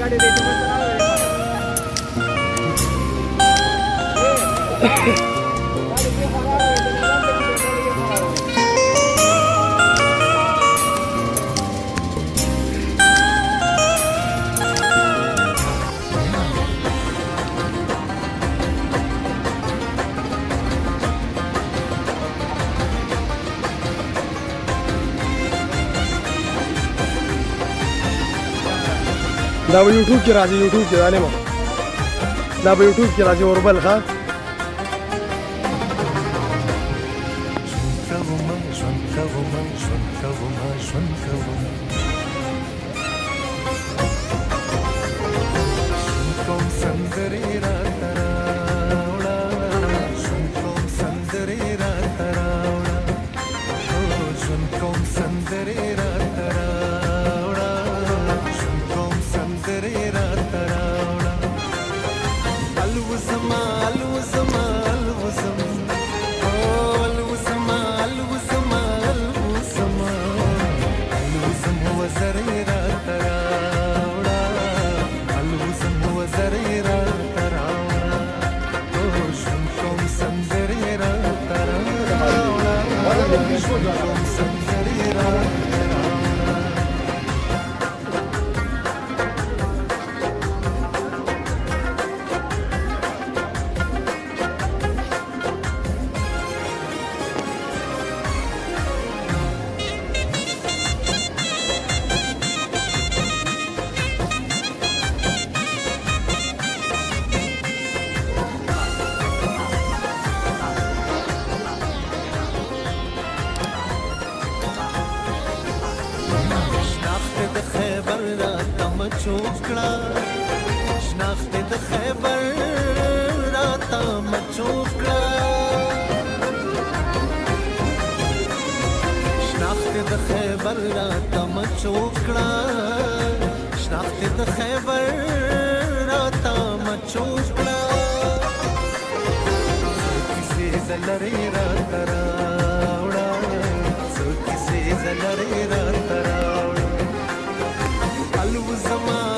गाडी द्यायची دا په یوټیوب کې راځي یوټیوب کې ظالمه دا په یوټیوب کې راځي اوربل ښه Come sandere ra خیبر را تم چوکړه شناخت د خیبر را تم چوکړه شناخت د خیبر را تم چوکړه شناخت د خیبر را تم چوکړه کیسه زلری را تراوړه څو کیسه زلری را vos amar.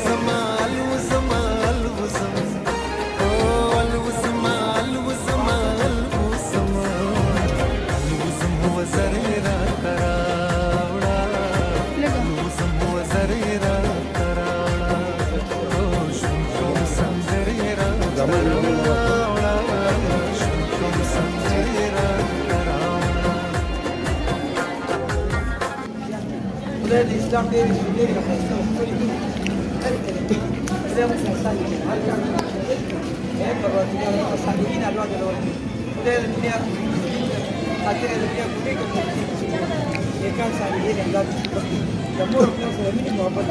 د اسلام ډېر ډېر خاصه او ټول دي زه مو سره په ورته او صالحین الله دې ورته دې دنیا خاطر دې دنیا کوي کوي یکان صالحین الله دې د مور په سره مين محبت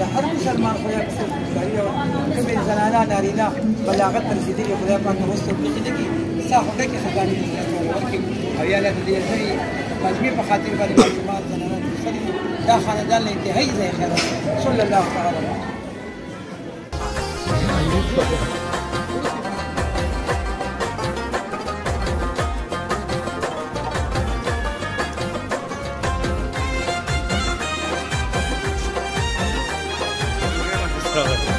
د هر مسلمان خویا په سر ځای او کومه زنانه نارینه بلاغت تر دې دې خدای پاک نو ستو کې دې کې صاحب دې کې خدای دې او یا له دې ځای مجمع په خاطر باندې معلومات زنانه ده خاندان الانتهائي زي خير صلى الله تعالى Thank you.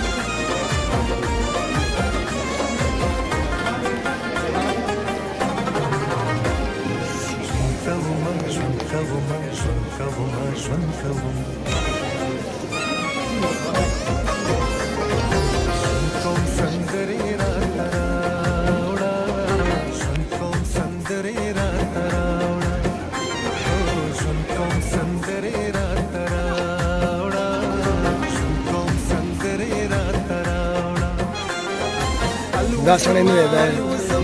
Dastan emine da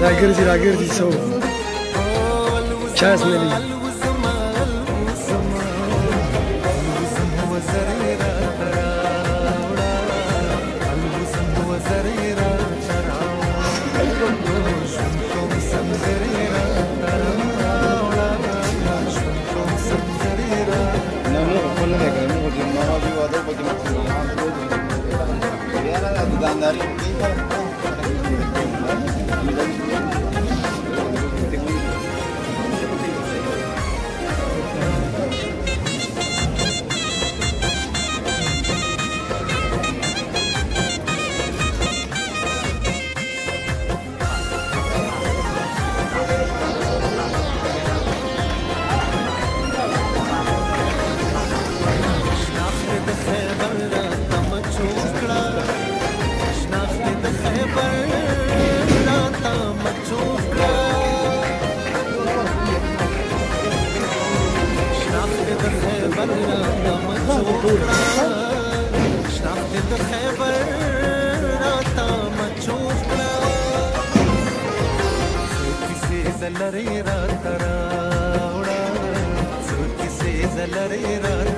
da girdi da girdi so. Chance mili. दुकानदारी Thank you. زلرې را تراوړه څوک کیسې زلرې را